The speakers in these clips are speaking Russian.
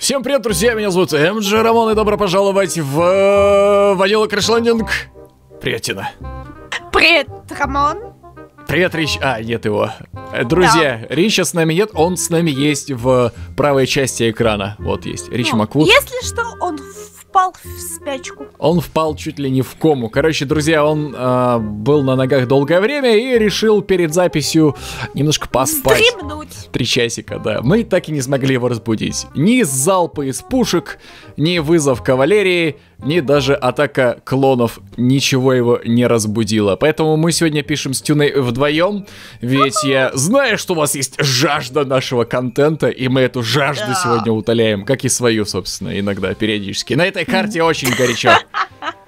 Всем привет, друзья, меня зовут МДЖ Рамон, и добро пожаловать в э, Ванила Крэшлендинг. Привет, Тина. Привет, Рамон. Привет, Рич. А, нет его. Э, Друзья, Рича с нами нет, он с нами есть в правой части экрана. Вот есть. Рич Ну, Маквуд. Если что, он впал в спячку. Он впал чуть ли не в кому. Короче, друзья, он э, был на ногах долгое время и решил перед записью немножко поспать. Стримнуть. Три часика, да. Мы так и не смогли его разбудить. Ни залпы из пушек, ни вызов кавалерии, ни даже атака клонов ничего его не разбудило. Поэтому мы сегодня пишем с Тюной вдвоем, ведь я знаю, что у вас есть жажда нашего контента, и мы эту жажду Да. сегодня утоляем, как и свою, собственно, иногда, периодически. На этой карте очень горячо.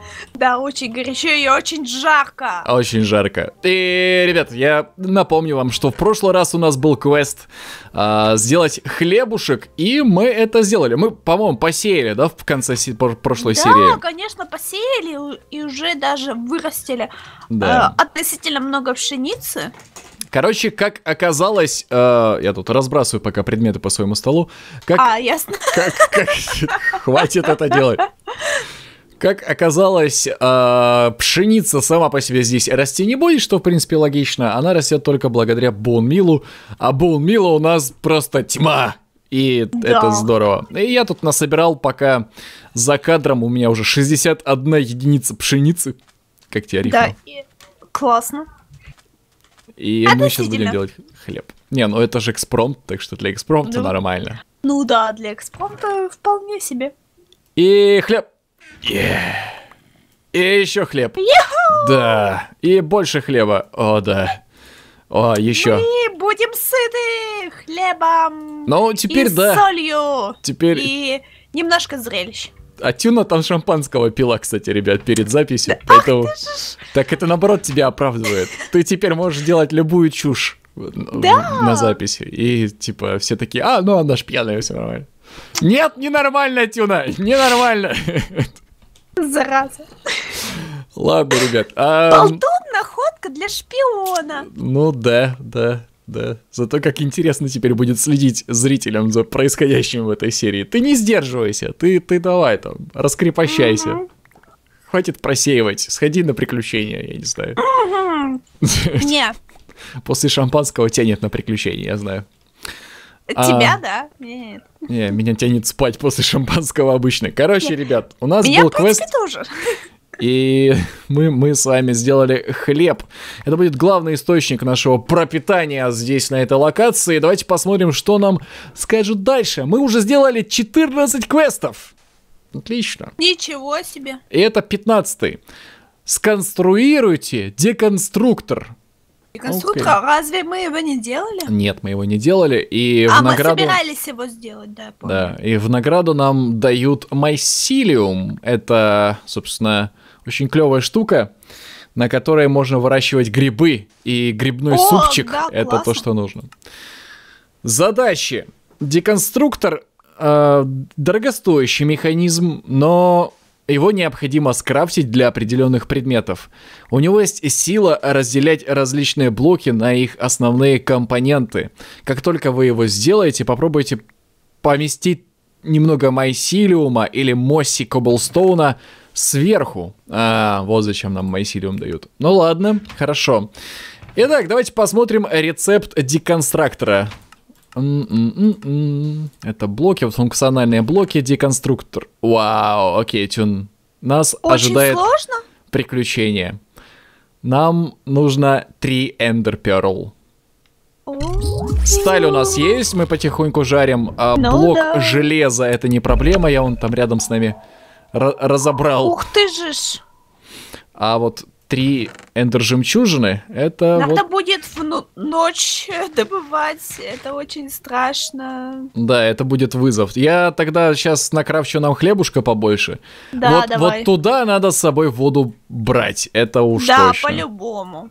Да, очень горячо и очень жарко. Очень жарко. И, ребят, я напомню вам, что в прошлый раз у нас был квест а, сделать хлебушек, и мы это сделали. Мы, по-моему, посеяли, да, в конце пр- прошлой да, серии. конечно, посеяли и уже даже вырастили Да. э, относительно много пшеницы. Короче, как оказалось, э, я тут разбрасываю пока предметы по своему столу. Как, А, ясно. как, как, хватит это делать. Как оказалось, э, пшеница сама по себе здесь расти не будет, что в принципе логично. Она растет только благодаря боунмилу, а боунмила у нас просто тьма. И Да. это здорово. И я тут насобирал пока за кадром, у меня уже 61 единица пшеницы. Как тебе рифма? Да, и- классно. И мы сейчас будем делать хлеб. Не, ну это же экспромт, так что для экспромта Ну. нормально. Ну да, для экспромта вполне себе. И хлеб. И еще хлеб. Да. И больше хлеба. О, да. О, еще. Мы будем сыты хлебом Ну, теперь и да. солью. Теперь... И немножко зрелищ. А Тюна там шампанского пила, кстати, ребят, перед записью. Поэтому... Так это наоборот тебя оправдывает. Ты теперь можешь делать любую чушь Да. на записи. И типа все такие, а, ну она ж пьяная, все нормально. Нет, ненормально, Тюна, ненормально. Зараза. Ладно, ребят. а, Болтун находка для шпиона. Ну да, да, да. Зато как интересно теперь будет следить зрителям за происходящим в этой серии. Ты не сдерживайся, ты, ты давай там, раскрепощайся. Мгм. Хватит просеивать, сходи на приключения, я не знаю. Не, После шампанского тянет на приключения, я знаю. А. тебя, да? Нет. Не, меня тянет спать после шампанского обычно. Короче, ребят, у нас Меня, был квест, тоже. и мы, мы с вами сделали хлеб. Это будет главный источник нашего пропитания здесь, на этой локации. Давайте посмотрим, что нам скажут дальше. Мы уже сделали 14 квестов. Отлично. Ничего себе. И это 15 Сконструируйте деконструктор. И конструктор, а разве мы его не делали? Нет, мы его не делали, и а, в награду... мы собирались его сделать, да, я помню. Да, и в награду нам дают майсилиум. Это, собственно, очень клевая штука, на которой можно выращивать грибы. И грибной О, супчик да, это то, что нужно. Задачи. Деконструктор э, дорогостоящий механизм, но его необходимо скрафтить для определенных предметов. У него есть сила разделять различные блоки на их основные компоненты. Как только вы его сделаете, попробуйте поместить немного майсилиума или мосси коблстоуна сверху. А, вот зачем нам майсилиум дают. Ну ладно, хорошо. Итак, давайте посмотрим рецепт деконструктора. Это блоки, вот функциональные блоки, деконструктор. Вау, окей, Тюн. Нас Очень ожидает сложно? приключение. Нам нужно три Эндер Перл. О, Сталь у нас есть, мы потихоньку жарим. А Ну блок да. железа это не проблема, я он там рядом с нами ра- разобрал. Ух ты же ж. А вот три эндер жемчужины это Надо вот. будет в ну- ночь добывать. Это очень страшно. Да, это будет вызов. Я тогда сейчас накрафчу нам хлебушка побольше. Да, вот, давай. вот туда надо с собой воду брать. Это уж да, точно. по-любому.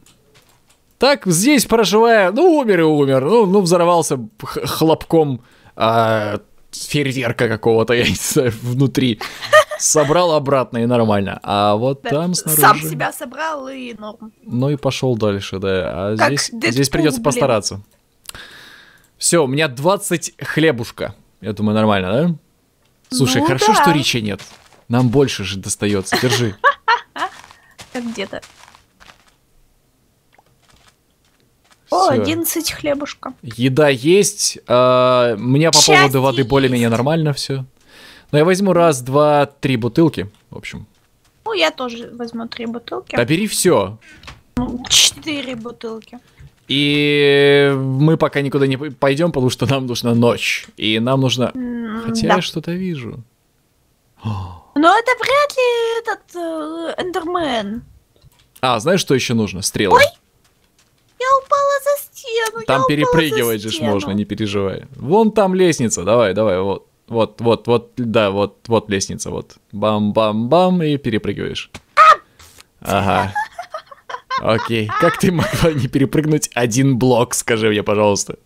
Так, здесь проживая, ну, умер и умер. Ну, ну взорвался хлопком а, фейерверка какого-то, я не знаю, внутри. Собрал обратно и нормально. А вот Да, там снаружи... Сам себя собрал и норм. Ну и пошел дальше, да. А Как здесь, Дэдпул, здесь придется блин. постараться. Все, у меня 20 хлебушка. Я думаю, нормально, да? Слушай, Ну хорошо, да. что речи нет. Нам больше же достается. Держи. Как где-то. О, Всё. 11 хлебушка. Еда есть. а, меня по поводу воды более-менее нормально все. Но я возьму раз, два, три бутылки. В общем. Ну, я тоже возьму три бутылки. Да бери все. Ну, Четыре бутылки. И мы пока никуда не пойдем, потому что нам нужна ночь. И нам нужно... М, Хотя да. я что-то вижу. Но это вряд ли этот э, Эндермен. А, знаешь, что еще нужно? Стрелы. Я упала за стену. Там перепрыгивать же можно, не переживай. Вон там лестница, давай, давай, вот. Вот, вот, вот, да, вот, вот лестница, вот. Бам-бам-бам, и перепрыгиваешь. Ага. Окей. Как ты могла не перепрыгнуть один блок, скажи мне, пожалуйста.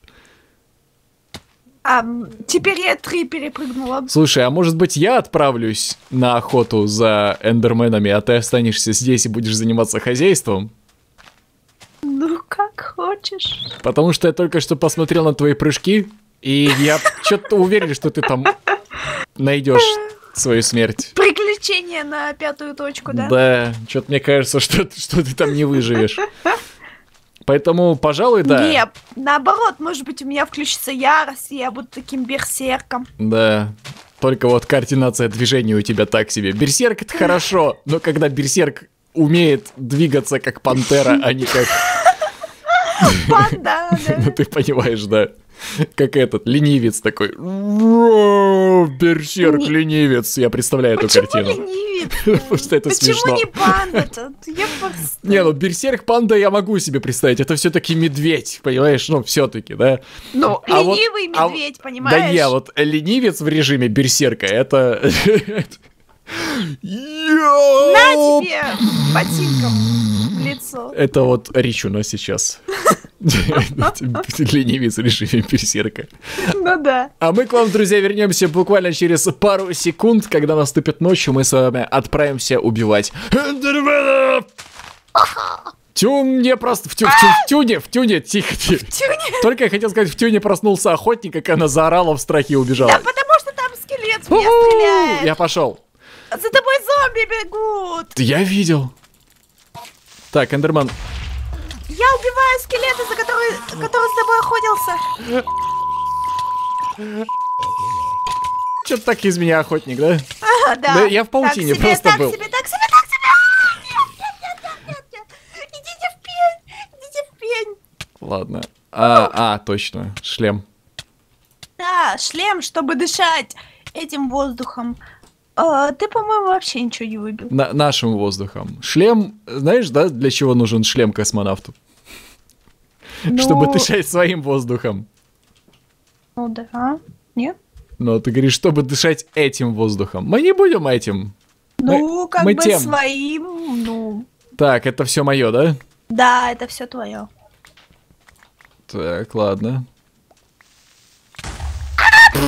А, теперь я три перепрыгнула. Слушай, а может быть я отправлюсь на охоту за эндерменами, а ты останешься здесь и будешь заниматься хозяйством? Ну, как хочешь. Потому что я только что посмотрел на твои прыжки, и я что-то уверен, что ты там найдешь свою смерть. Приключение на пятую точку, да? Да, что-то мне кажется, что, что ты там не выживешь. Поэтому, пожалуй, да. Нет, наоборот, может быть, у меня включится ярость, и я буду таким берсерком. Да. Только вот координация движения у тебя так себе. Берсерк это хорошо, но когда берсерк умеет двигаться как пантера, а не как... Панда, да. Ну ты понимаешь, да. Как этот, ленивец такой. «Роу, Берсерк, ленивец. Я представляю эту Почему картину. Потому что это Почему смешно. не панда-то? Не, ну берсерк панда я могу себе представить. Это все-таки медведь, понимаешь? Ну, все-таки, да? Ну, А ленивый а- медведь, понимаешь? Да не, вот ленивец в режиме берсерка, это... На тебе ботинком в лицо. Это вот речь у нас сейчас. Ленивец в режиме берсерка. Ну да. А мы к вам, друзья, вернемся буквально через пару секунд, когда наступит ночь, мы с вами отправимся убивать эндерменов! Тюн не просто... В, тю- в тю- в тюне, в тюне, тихо, тихо. Тюня. Только я хотел сказать, в тюне проснулся охотник, как она заорала в страхе и убежала. Да потому что там скелет в меня стреляет. Я пошел. За тобой зомби бегут. Я видел. Так, Эндерман. Я убиваю скелета, за который, который с тобой охотился. Что-то так из меня охотник, да? А, да. Да я в паутине так себе, просто так был. Себе, так себе, так себе. Нет, нет, нет, нет, нет. Идите в пень, идите в пень. Ладно. А, а, точно. Шлем. Да, шлем, чтобы дышать этим воздухом. А, ты, по-моему, вообще ничего не выбил. На- нашим воздухом. Шлем, знаешь, да, для чего нужен шлем космонавту? Чтобы Ну, дышать своим воздухом. Ну да. Нет? Но ты говоришь, чтобы дышать этим воздухом. Мы не будем этим. Мы- Ну, как мы бы тем. своим, ну... Так, это все мое, да? Да, это все твое. Так, ладно. Ну,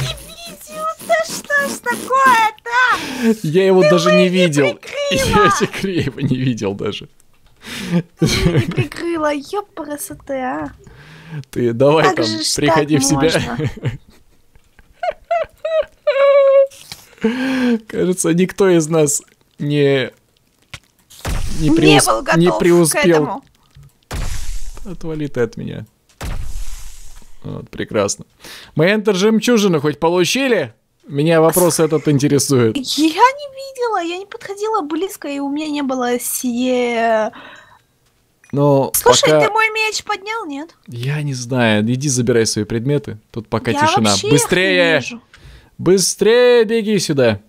не видел, да что ж такое-то? Я его даже не видел. Я тебе его не видел даже. Не прикрыла, ёпарасоте, а. Ты давай Как там, приходи в себя. Кажется, никто из нас не не, Не преус- был готов не преуспел. Отвали ты от меня. Вот, прекрасно. Мы Enter жемчужину хоть получили? Меня вопрос этот интересует. Я не видела, я не подходила близко, и у меня не было сие... Но Слушай, пока... ты мой меч поднял, нет? Я не знаю, иди забирай свои предметы. Тут пока я тишина. Быстрее! Быстрее беги сюда.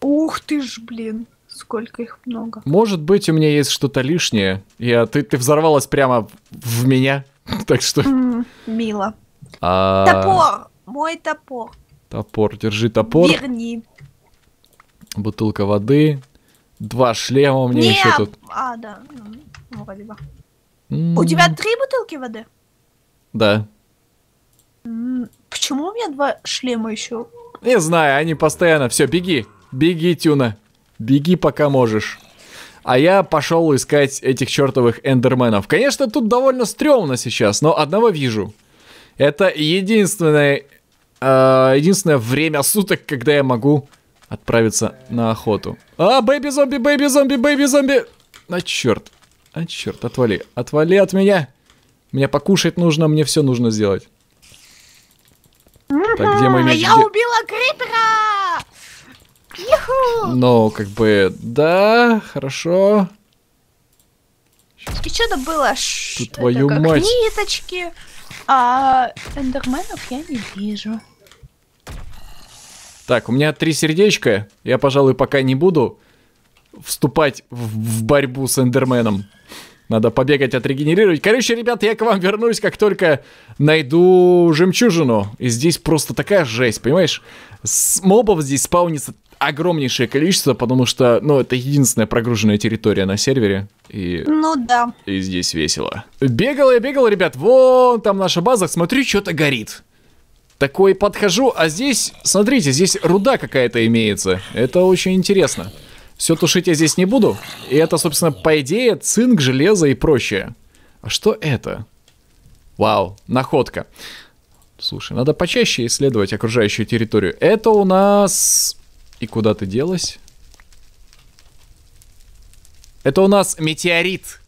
Ух ты ж, блин, сколько их много. Может быть, у меня есть что-то лишнее. Я, ты, ты взорвалась прямо в- меня. Так что... Мило. А, Топор, мой топор. Топор, держи топор. Верни. Бутылка воды. Два шлема у меня Не, еще тут. А, да. м, ну, вроде бы. М, У тебя три бутылки воды? Да. М, Почему у меня два шлема еще? Не знаю, они постоянно... Все, беги. Беги, Тюна. Беги, пока можешь. А я пошел искать этих чертовых эндерменов. Конечно, тут довольно стрёмно сейчас, но одного вижу. Это единственный единственное время суток, когда я могу отправиться на охоту. А, baby-зомби, baby-зомби, baby-зомби! А, черт. А, черт, отвали. Отвали от меня. Мне покушать нужно, мне все нужно сделать. Так, где мой меч? Я Где- убила Крипера! Ну, как бы, да, хорошо. И что это было? Это твою мать. Ниточки. А эндерменов я не вижу. Так, у меня три сердечка. Я, пожалуй, пока не буду вступать в, в борьбу с Эндерменом. Надо побегать, отрегенерировать. Короче, ребят, я к вам вернусь, как только найду жемчужину. И здесь просто такая жесть, понимаешь? С мобов здесь спаунится огромнейшее количество, потому что, ну, это единственная прогруженная территория на сервере. И Ну да. и здесь весело. Бегал я, бегал, ребят. Вон там наша база. Смотрю, что-то горит. Такой подхожу, а здесь, смотрите, здесь руда какая-то имеется. Это очень интересно. Все тушить я здесь не буду. И это, собственно, по идее, цинк, железо и прочее. А что это? Вау, находка. Слушай, надо почаще исследовать окружающую территорию. Это у нас... И куда ты делась? Это у нас метеорит.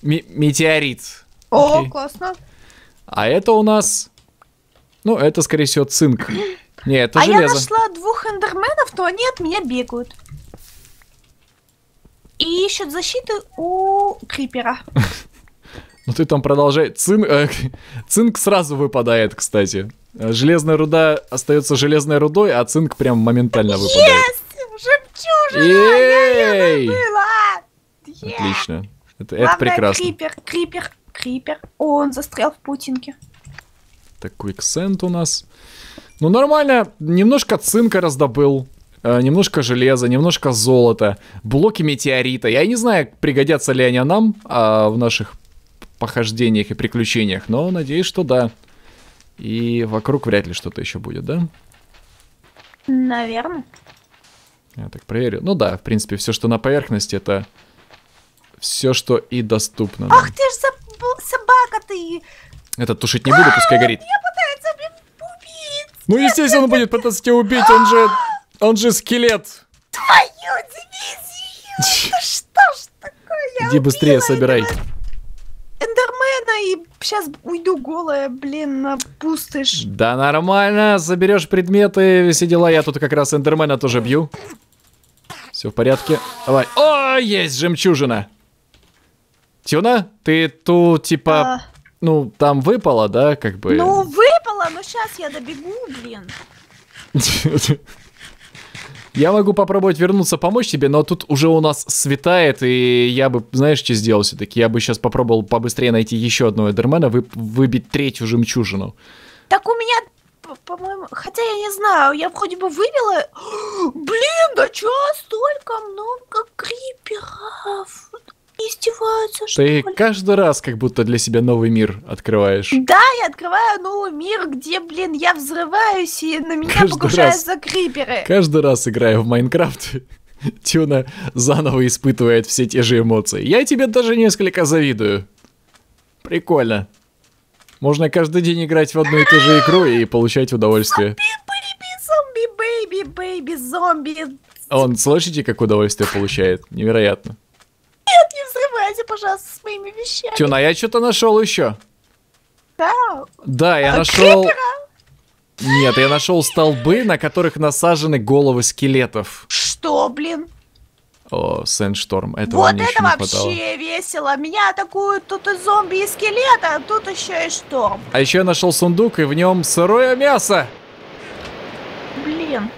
Ме- метеорит. О, Окей. классно. А это у нас... Ну, это, скорее всего, цинк. Не, это а я железо. нашла двух эндерменов, но они от меня бегают. И ищут защиты у Крипера. Ну ты там продолжай. Цин- э, цинк сразу выпадает, кстати. Железная руда остается железной рудой, а цинк прям моментально выпадает. Есть! Жемчужина! Я добыла! Е! Отлично. Это, прекрасно. Крипер, Крипер, Крипер. О, он застрял в паутинке. Такой ксент у нас. Ну, нормально. Немножко цинка раздобыл. э, немножко железа, немножко золота. Блоки метеорита. Я не знаю, пригодятся ли они нам а, в наших похождениях и приключениях, но надеюсь, что да. И вокруг вряд ли что-то еще будет, да? Наверное. Я так проверю. Ну да, в принципе, все, что на поверхности, это все, что и доступно. Ах ты ж собака ты! Этот тушить не буду, пускай горит. Ну, естественно, он будет пытаться тебя убить, он же... Он же скелет. Твою дивизию! Что ж такое? Иди быстрее, собирай. Эндермена и сейчас уйду голая, блин, на пустошь. Да нормально, заберешь предметы, все дела. Я тут как раз эндермена тоже бью. Все в порядке. Давай. О, есть жемчужина. Тюна, ты тут типа, А, ну, там выпала, да, как бы? ну, выпало, но сейчас я добегу, блин. Я могу попробовать вернуться помочь тебе, но тут уже у нас светает, и я бы, знаешь, что сделал все-таки? Я бы сейчас попробовал побыстрее найти еще одного эндермена, вы, выбить третью жемчужину. Так у меня, по-моему, хотя я не знаю, я вроде бы вывела... Блин, да чё, столько много криперов. Издеваются, что Ты ли? каждый раз как будто для себя новый мир открываешь. Да, я открываю новый мир, где, блин, я взрываюсь, и на меня Каждый покушаются криперы. Каждый раз, играя в Майнкрафт, Тюна заново испытывает все те же эмоции. Я тебе даже несколько завидую. Прикольно. Можно каждый день играть в одну и ту же игру и получать удовольствие. Зомби, baby, baby, зомби. Он, слышите, как удовольствие получает? Невероятно. Нет, не взрывайся, пожалуйста, с моими вещами. Тюна, я что-то нашел еще. Да, Да, я а, нашел... крипера? Нет, я нашел столбы, на которых насажены головы скелетов. Что, блин? О, Сэндшторм, этого вот мне это не вообще хватало. весело. Меня атакуют тут и зомби, и скелеты, а тут еще и шторм. А еще я нашел сундук, и в нем сырое мясо. Блин.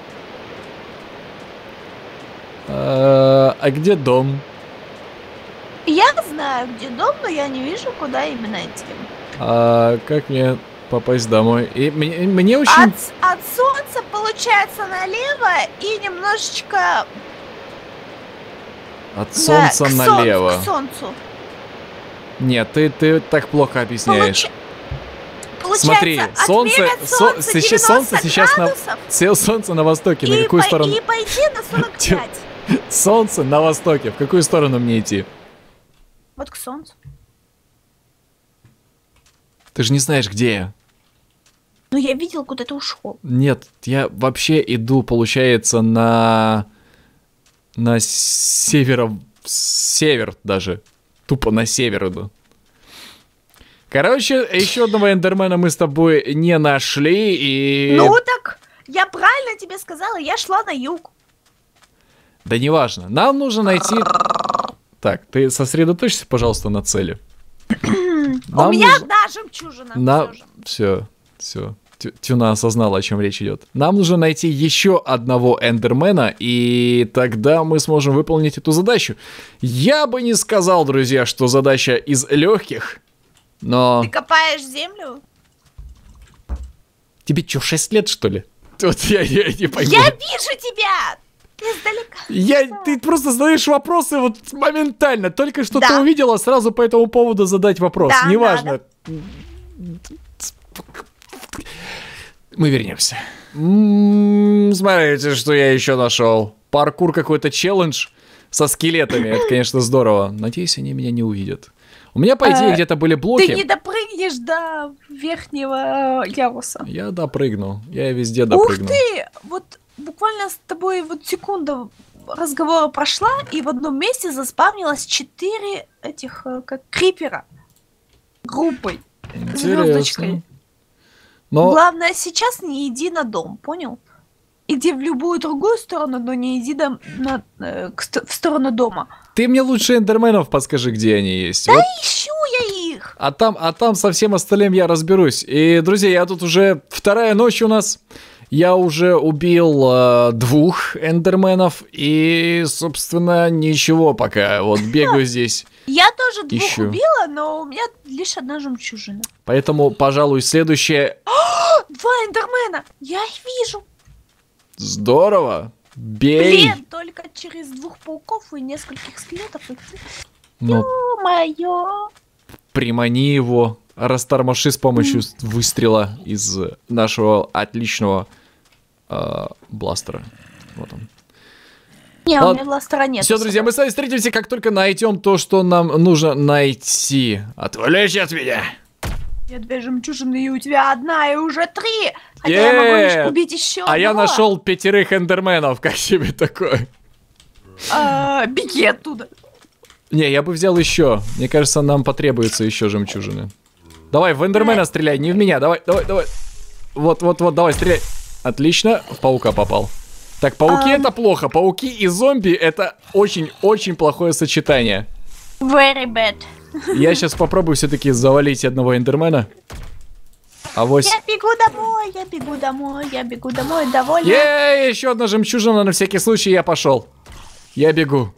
А, а где дом? Я знаю, где дом, но я не вижу, куда именно идти. А как мне попасть домой? И мне, мне очень... От, от солнца получается налево и немножечко От да, солнца к солнцу, налево. к солнцу. Нет, ты, ты так плохо объясняешь. Получ- Смотри, солнце- отмерять со- солнце сейчас- солнце 90 сейчас на- солнце на востоке, на и, какую по- сторону? и пойти на 45. Солнце на востоке, в какую сторону мне идти? Вот к солнцу. Ты же не знаешь, где я. Ну, я видел, куда ты ушел. Нет, я вообще иду, получается, на... На северо... Север даже. Тупо на север иду. Короче, еще одного эндермена мы с тобой не нашли, и... Ну так, я правильно тебе сказала, я шла на юг. Да неважно. Нам нужно найти... Так, ты сосредоточься, пожалуйста, на цели. У меня одна жемчужина. На... Все, все. Тюна осознала, о чем речь идет. Нам нужно найти еще одного эндермена, и тогда мы сможем выполнить эту задачу. Я бы не сказал, друзья, что задача из легких, но... Ты копаешь землю? Тебе что, 6 лет, что ли? Вот я, я не пойму. Я вижу тебя! Издалека. Я, ты просто задаешь вопросы вот моментально. Только что да. ты увидела, сразу по этому поводу задать вопрос. Да, Неважно. Да, да. Мы вернемся. М-м, смотрите, что я еще нашел. Паркур какой-то челлендж со скелетами. Это, конечно, здорово. Надеюсь, они меня не увидят. У меня, по идее, а, где-то были блоки. Ты не допрыгнешь до верхнего яруса. Я допрыгну. Я везде допрыгну. Ух ты! Вот буквально с тобой вот секунда разговора прошла, и в одном месте заспавнилось четыре этих, э, как крипера. Группой. Звездочкой. Но... Главное, сейчас не иди на дом, понял? Иди в любую другую сторону, но не иди до, на, э, к, в сторону дома. Ты мне лучше эндерменов подскажи, где они есть. Да вот. ищу я их! А там, а там со всем остальным я разберусь. И, друзья, я тут уже вторая ночь у нас. Я уже убил э, двух эндерменов и, собственно, ничего пока. Вот бегаю здесь. Я тоже двух ищу. убила, но у меня лишь одна жемчужина. Поэтому, пожалуй, следующее... Два эндермена! Я их вижу! Здорово! Бей! Блин, только через двух пауков и нескольких скелетов идти. Ну, Ё-моё! Примани его, растормоши с помощью выстрела из нашего отличного э, бластера. Вот он. Не, у меня бластера нет. Все, друзья, мы с вами встретимся, как только найдем то, что нам нужно найти. Отваляйся от меня! Я две жемчужины, и у тебя одна, и уже три! Хотя я могу лишь убить еще А я нашел пятерых эндерменов, как себе такое? А, беги оттуда. Не, я бы взял еще. Мне кажется, нам потребуется еще жемчужины. Давай, в эндермена стреляй, не в меня. Давай, давай, давай. Вот, вот, вот, давай, стреляй. Отлично, в паука попал. Так, пауки um... это плохо. Пауки и зомби это очень-очень плохое сочетание. Very bad. Я сейчас попробую все-таки завалить одного эндермена. А вот... Я бегу домой, я бегу домой, я бегу домой, довольно. Ей, еще одна жемчужина на всякий случай, я пошел. Я бегу.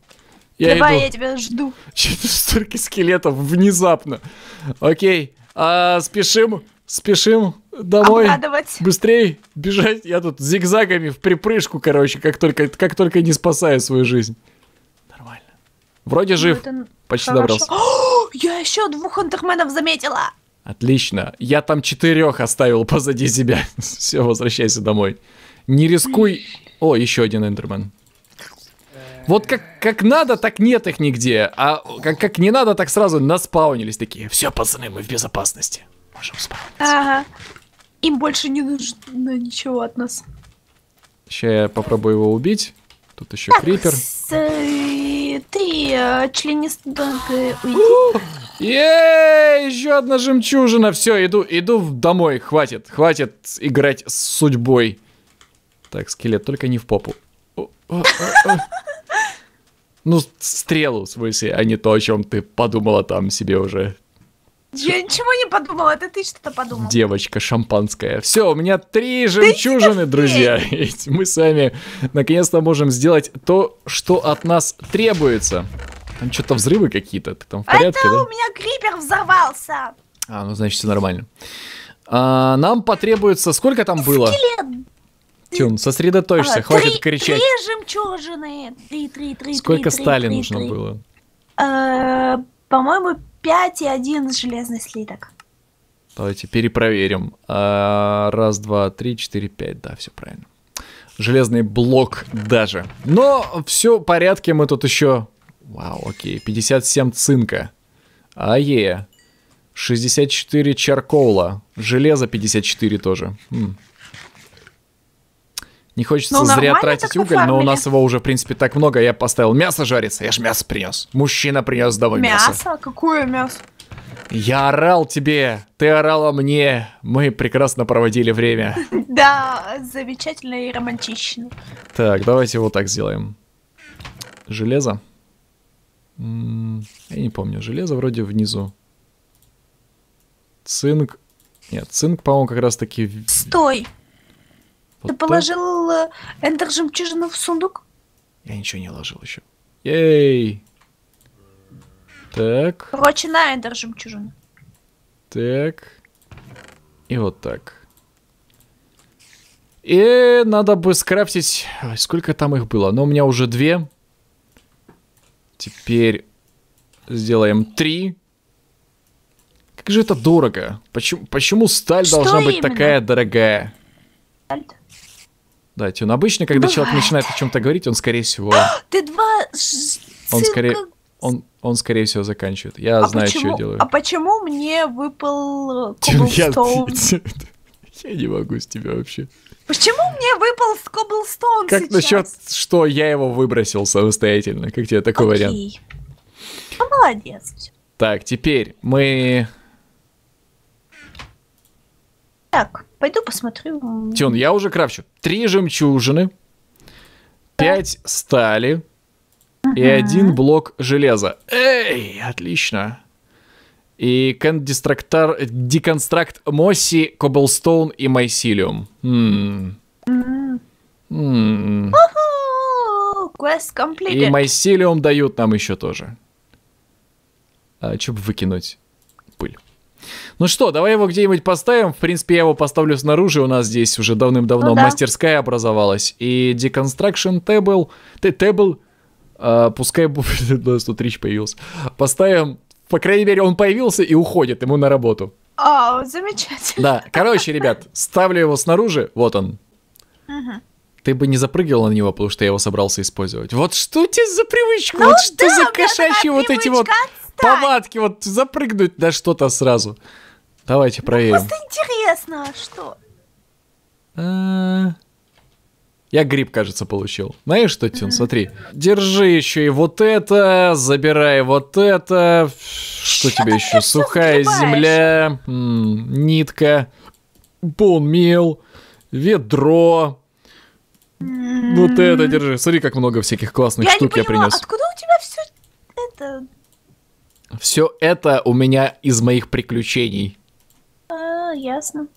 Я Давай, иду. я тебя жду. Что-то столько скелетов внезапно. Окей, а, спешим, спешим домой. Обрадовать. Быстрей бежать. Я тут зигзагами в припрыжку, короче, как только, как только не спасаю свою жизнь. Нормально. Вроде ну, жив. Почти хорошо. добрался. О, я еще двух андерменов заметила. Отлично. Я там четырех оставил позади себя. Все, возвращайся домой. Не рискуй. О, еще один эндермен. Вот как, как надо, так нет их нигде. А как, как не надо, так сразу наспаунились такие. Все, пацаны, мы в безопасности. Можем спауниться. Ага. Им больше не нужно ничего от нас. Сейчас я попробую его убить. Тут еще так, крипер. С, э, ты, э, членист уйди. Ей, еще одна жемчужина. Все, иду, иду домой. Хватит, хватит играть с судьбой. Так, скелет, только не в попу. Ну, стрелу, в смысле, а не то, о чем ты подумала там себе уже. Я ничего не подумала, это ты что-то подумал. Девочка шампанская. Все, у меня три жемчужины, друзья. Мы с вами наконец-то можем сделать то, что от нас требуется. Там что-то взрывы какие-то. Ты там в порядке, это да? у меня крипер взорвался. А, ну значит все нормально. А, нам потребуется... Сколько там было? Скелет. Тюн, сосредоточься, а, хватит три, кричать. Три жемчужины. Три, три, три, Сколько три, стали три, нужно три. было? А, По-моему, пять и один железный слиток. Давайте перепроверим. А, раз, два, три, четыре, пять. Да, все правильно. Железный блок даже. Но все в порядке, мы тут еще... Вау, окей. 57 цинка. Ае. 64 чаркоула. Железо 54 тоже. М. Не хочется Ну, зря тратить уголь, но у нас его уже, в принципе, так много. Я поставил мясо жарится. Я ж мясо принес. Мужчина принес домой мясо. Мясо? Какое мясо? Я орал тебе, ты орала мне. Мы прекрасно проводили время. Да, замечательно и романтично. Так, давайте вот так сделаем. Железо. Я не помню, железо вроде внизу. Цинк. Нет, цинк, по-моему, как раз таки... Стой, вот ты так. положил э, эндер жемчужину в сундук? Я ничего не ложил еще. Ей! Так, Короче, на эндер жемчужину. так. И вот так. И надо бы скрафтить... Ой, Сколько там их было? Но у меня уже две. Теперь сделаем три. Как же это дорого? Почему, почему сталь Что должна быть именно? такая дорогая? Альт. Да, Тюн, обычно, когда человек Бывает. начинает о чем-то говорить, он, скорее всего, Ты два Он скорее- он, он, скорее всего, заканчивает. Я А знаю, почему, что я делаю. А почему мне выпал э, Тюн, я, коблстоун? я не могу с тебя вообще. Почему мне выпал коблстоун Как сейчас? насчет, что я его выбросил самостоятельно? Как тебе такой вариант? Окей. Ну, молодец. Так, теперь мы... Так, пойду посмотрю. Тюн, я уже крафчу. Три жемчужины, пять стали и один блок железа. Эй, отлично. И кандистрактар, деконстракт Мосси, Коблстоун и Майсилиум. Quest И. Майсилиум дают нам еще тоже. А, что бы выкинуть? Ну что, давай его где-нибудь поставим. В принципе, я его поставлю снаружи. У нас здесь уже давным-давно Ну да. мастерская образовалась. И Deconstruction Table... Table... а, пускай будет... У нас тут речь появился. Поставим... По крайней мере, он появился и уходит ему на работу. А, замечательно. Да, короче, ребят, ставлю его снаружи. Вот он. Мгм. Ты бы не запрыгивал на него, потому что я его собрался использовать. Вот что у тебя за привычка? Ну вот что да, за кошачьи вот эти вот. Повадки? Вот запрыгнуть на что-то сразу. Давайте проверим. Просто интересно, а что? А, Я гриб, кажется, получил. Знаешь что, Тюн, смотри. Держи еще и вот это, забирай вот это. Что тебе еще? Сухая земля, нитка, полмел, ведро. Вот это держи. Смотри, как много всяких классных Я не штук я принес. откуда у тебя все это? Все это у меня из моих приключений. А, ясно.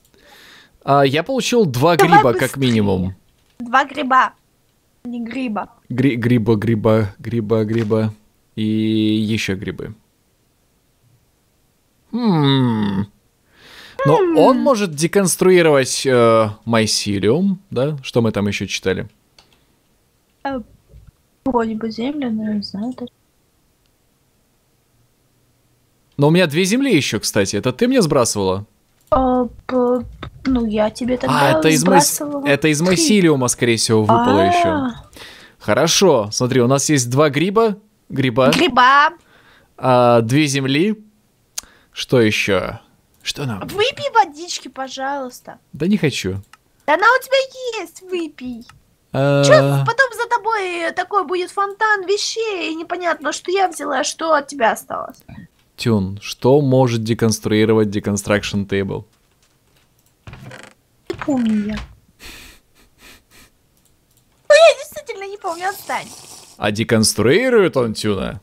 А, я получил два Давай гриба, как быстрее. минимум. Два гриба. Не гриба. Гри- гриба, гриба, гриба, гриба. И еще грибы. Хм. Но он может деконструировать э, майсилиум, да? Что мы там еще читали? Вроде бы земля, но я не знаю. Но у меня две земли еще, кстати. Это ты мне сбрасывала? А, п- ну, я тебе тогда а, это из, сбрасывала это из три. майсилиума, скорее всего, выпало еще. А, Хорошо, смотри, у нас есть два гриба, гриба, Гриба. а, две земли. Что еще? Что нам? Выпей водички, пожалуйста. Да не хочу. Да она у тебя есть, выпей. А, Чё, потом за тобой такой будет фонтан вещей, и непонятно, что я взяла, что от тебя осталось. Тюн, что может деконструировать Deconstruction Table? Не помню я. Ну, я действительно не помню, отстань. А деконструирует он Тюна?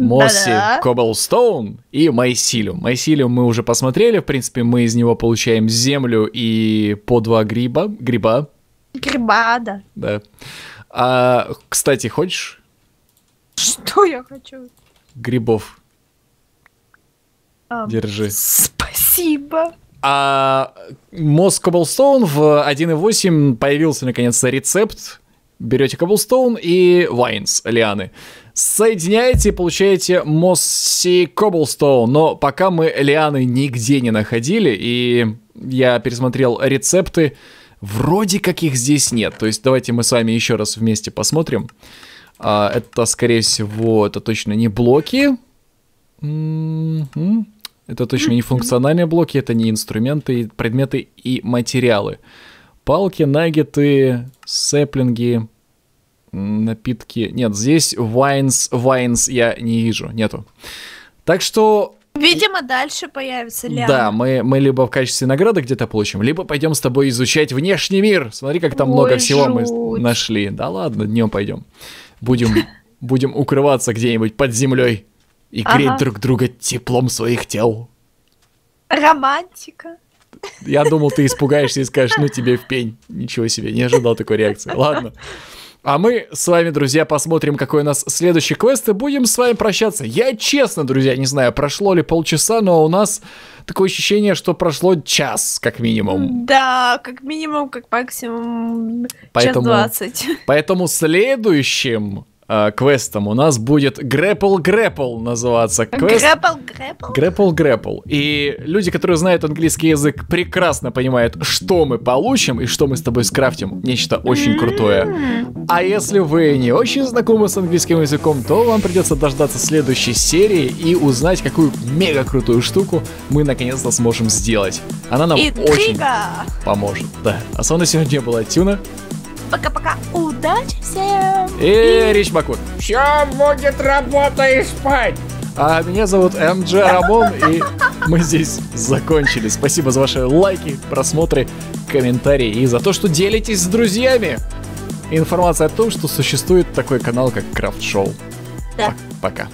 Мосси, Да-да. Коблстоун и Майсилиум. Майсилиум мы уже посмотрели, в принципе, мы из него получаем землю и по два гриба, гриба, Гриба, да. да. А, кстати, хочешь Что я хочу? грибов? А, Держи. Спасибо. А Moss Cobblestone в 1.8 появился наконец-то рецепт. Берете Cobblestone и Vines, лианы. Соединяете и получаете Mossy Cobblestone. Но пока мы лианы нигде не находили, и я пересмотрел рецепты, вроде как их здесь нет. То есть давайте мы с вами еще раз вместе посмотрим. А, это, скорее всего, это точно не блоки. М-м. Это точно не функциональные блоки, это не инструменты, предметы и материалы. Палки, наггеты, сэплинги, напитки. Нет, здесь вайнс, вайнс я не вижу, нету. Так что Видимо, дальше появится Ляна. Да, мы, мы либо в качестве награды где-то получим, либо пойдем с тобой изучать внешний мир. Смотри, как там Ой, много всего мы жуть. нашли. Да ладно, днем пойдем. Будем, будем укрываться где-нибудь под землей и греть Ага. друг друга теплом своих тел. Романтика. Я думал, ты испугаешься и скажешь, ну тебе в пень. Ничего себе, не ожидал такой реакции. Ладно. А мы с вами, друзья, посмотрим, какой у нас следующий квест, и будем с вами прощаться. Я честно, друзья, не знаю, прошло ли полчаса, но у нас такое ощущение, что прошло час, как минимум. Да, как минимум, как максимум Поэтому- час двадцать. Поэтому следующим э, квестом у нас будет Grapple Grapple называться. Квест грэпл. Grapple Grapple. И люди, которые знают английский язык, прекрасно понимают, что мы получим и что мы с тобой скрафтим. Нечто очень крутое. А если вы не очень знакомы с английским языком, то вам придется дождаться следующей серии и узнать, какую мега крутую штуку мы наконец-то сможем сделать. Она нам очень Интрига. поможет. Да. А со мной сегодня была Тюна Пока-пока. Удачи всем. и Рич Бакут. Все будет работа и спать. А меня зовут МДЖ Рамон, и мы здесь закончили. Спасибо за ваши лайки, просмотры, комментарии и за то, что делитесь с друзьями. Информация о том, что существует такой канал, как Крафт Шоу. Да. Пока.